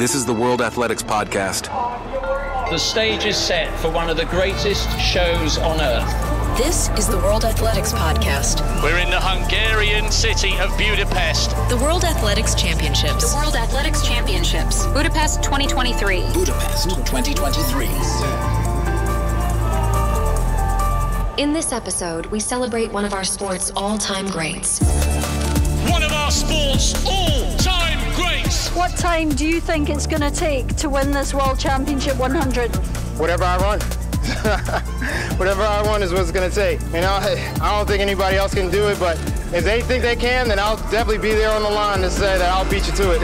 This is the World Athletics Podcast. The stage is set for one of the greatest shows on earth. This is the World Athletics Podcast. We're in the Hungarian city of Budapest. The World Athletics Championships. The World Athletics Championships. Budapest 2023. Budapest 2023. In this episode, we celebrate one of our sport's all time greats. One of our sport's all time greats. What time do you think it's going to take to win this World Championship 100? Whatever I run. Whatever I run is what it's going to take. And I, I don't think anybody else can do it, but if they think they can, then I'll definitely be there on the line to say that I'll beat you to it.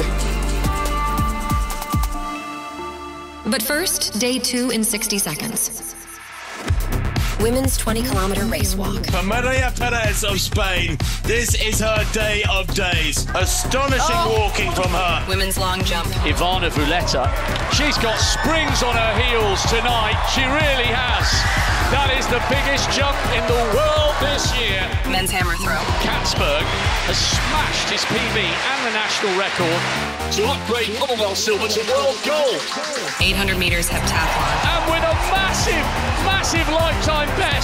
But first, day two in 60 seconds. Women's 20 kilometer race walk. For Maria Perez of Spain, this is her day of days. Astonishing oh. walking from her. Women's long jump. Ivana Vuleta. She's got springs on her heels tonight. She really has. That is the biggest jump in the world this year. Men's hammer throw. Katzberg has smashed his PB and the national record to upgrade Commonwealth silver to world gold. 800 meters heptathlon. And with a massive, massive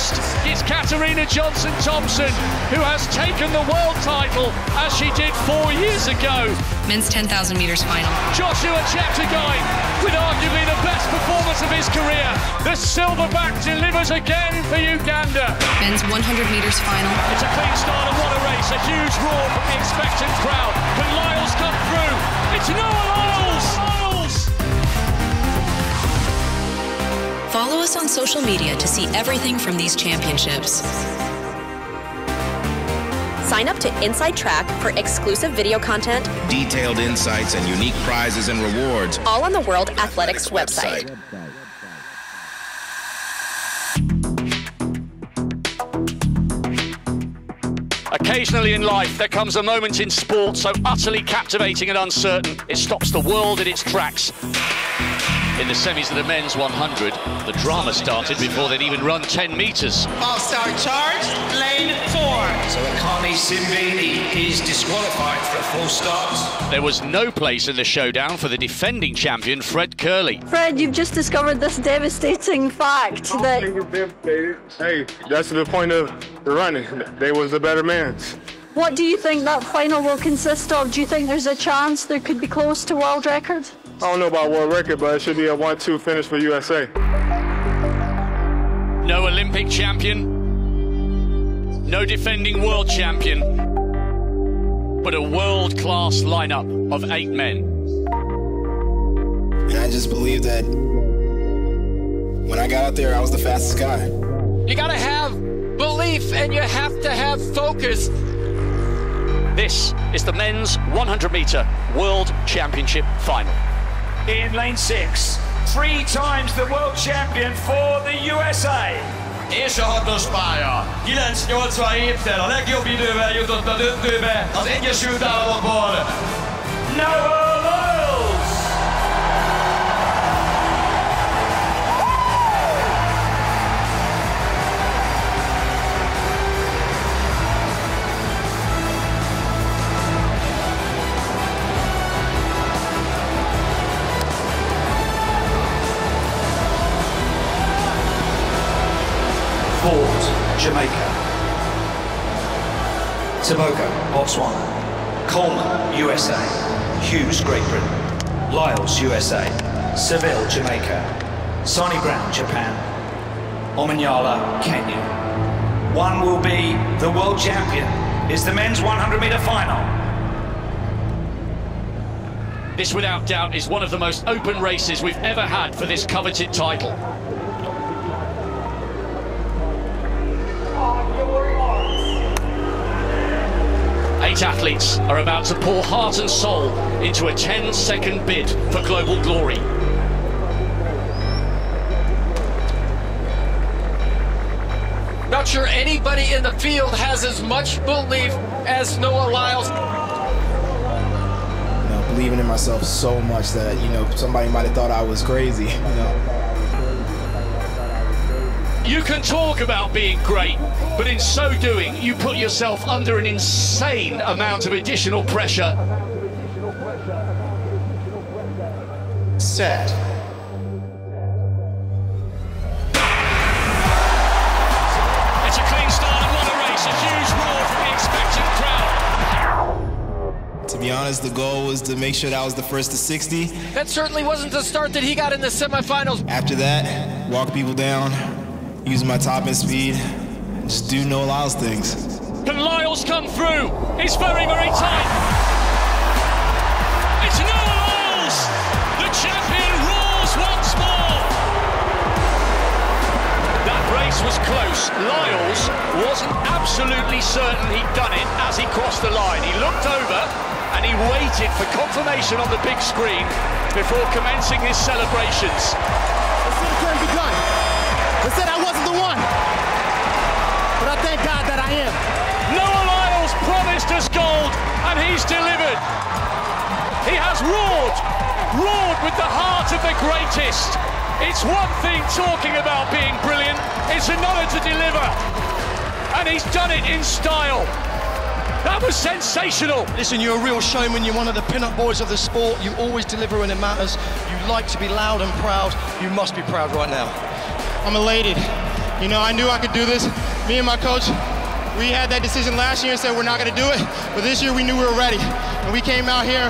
lifetime best, it's Katarina Johnson Thompson who has taken the world title as she did four years ago. Men's 10,000 meters final. Joshua Cheptegei with arguably the best performance of his career. The silverback delivers again for Uganda. Men's 100 meters final. It's a clean start and what a race. A huge roar from the expectant crowd. Can Lyles come through? It's Noah Lyles! Follow us on social media to see everything from these championships. Sign up to Inside Track for exclusive video content, detailed insights, and unique prizes and rewards. All on the World Athletics website. Occasionally in life, there comes a moment in sport so utterly captivating and uncertain, it stops the world in its tracks. In the semis of the men's 100, the drama started before they'd even run 10 metres. False start charged, lane four. So Akani Simbine is disqualified for a false start. There was no place in the showdown for the defending champion, Fred Kerley. Fred, you've just discovered this devastating fact that... Hey, that's the point of the running. They was the better man. What do you think that final will consist of? Do you think there's a chance there could be close to world record? I don't know about world record, but it should be a 1-2 finish for USA. No Olympic champion, no defending world champion, but a world-class lineup of eight men. And I just believe that when I got out there, I was the fastest guy. You gotta have belief and you have to have focus. This is the men's 100 meter world championship final in lane six. Three times the world champion for the USA. És a hatos pálya. 9.87-tel a legjobb idővel jutott a döntőbe az Egyesült Államokból. Jamaica. Tebogo, Botswana. Coleman, USA. Hughes, Great Britain. Lyles, USA. Seville, Jamaica. Sani Brown, Japan. Omanyala, Kenya. One will be the world champion. Is the men's 100 meter final. This, without doubt, is one of the most open races we've ever had for this coveted title. Eight athletes are about to pour heart and soul into a 10 second bid for global glory. Not sure anybody in the field has as much belief as Noah Lyles. You know, believing in myself so much that, you know, somebody might have thought I was crazy, you know. You can talk about being great, but in so doing, you put yourself under an insane amount of additional pressure. set. It's a clean start and what a race. A huge roar from the expectant crowd. To be honest, the goal was to make sure that I was the first to 60. That certainly wasn't the start that he got in the semifinals. After that, walk people down, use my top end speed, just do Noah Lyles things. Can Lyles come through? It's very, very tight. It's Noah Lyles! The champion roars once more! That race was close. Lyles wasn't absolutely certain he'd done it as he crossed the line. He looked over and he waited for confirmation on the big screen before commencing his celebrations. They said it couldn't be done. They said I wasn't the one. But I thank God that I am. Noah Lyles promised us gold, and he's delivered. He has roared, roared with the heart of the greatest. It's one thing talking about being brilliant, it's another to deliver. And he's done it in style. That was sensational. Listen, you're a real showman. You're one of the pin-up boys of the sport. You always deliver when it matters. You like to be loud and proud. You must be proud right now. I'm elated. You know, I knew I could do this. Me and my coach, we had that decision last year and said we're not going to do it. But this year we knew we were ready. And we came out here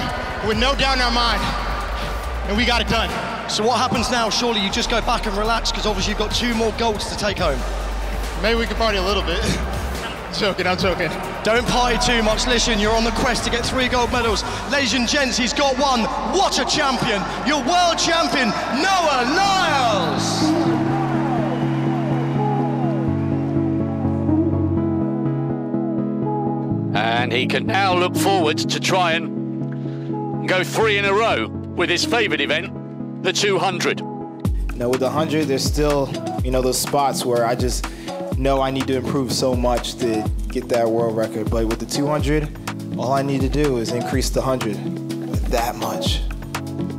with no doubt in our mind. And we got it done. So what happens now? Surely you just go back and relax because obviously you've got two more golds to take home. Maybe we can party a little bit. joking, I'm joking. Don't party too much. Listen, you're on the quest to get three gold medals. Ladies and gents, he's got one. What a champion! Your world champion, Noah Lyles! And he can now look forward to try and go three in a row with his favourite event, the 200. Now with the 100, there's still, you know, those spots where I just know I need to improve so much to get that world record. But with the 200, all I need to do is increase the 100 that much.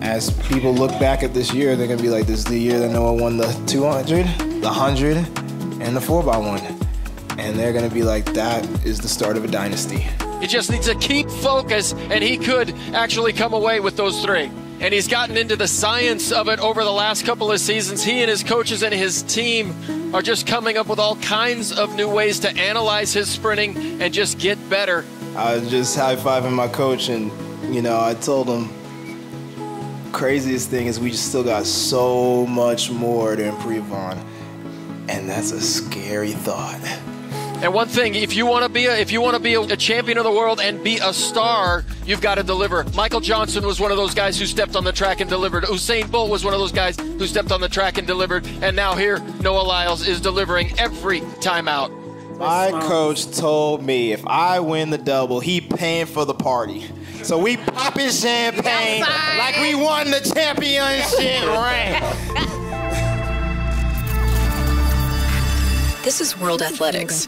As people look back at this year, they're gonna be like, this is the year that Noah won the 200, the 100, and the 4x1. And they're gonna be like, that is the start of a dynasty. He just needs to keep focus, and he could actually come away with those three. And he's gotten into the science of it over the last couple of seasons. He and his coaches and his team are just coming up with all kinds of new ways to analyze his sprinting and just get better. I was just high fiving my coach, and you know, I told him, craziest thing is we just still got so much more to improve on, and that's a scary thought. And one thing, if you want to be a, if you want to be a, a, champion of the world and be a star, you've got to deliver. Michael Johnson was one of those guys who stepped on the track and delivered. Usain Bolt was one of those guys who stepped on the track and delivered. And now here, Noah Lyles is delivering every time out. My coach told me if I win the double, he paying for the party. So we popping champagne like we won the championship ring. This is World Athletics.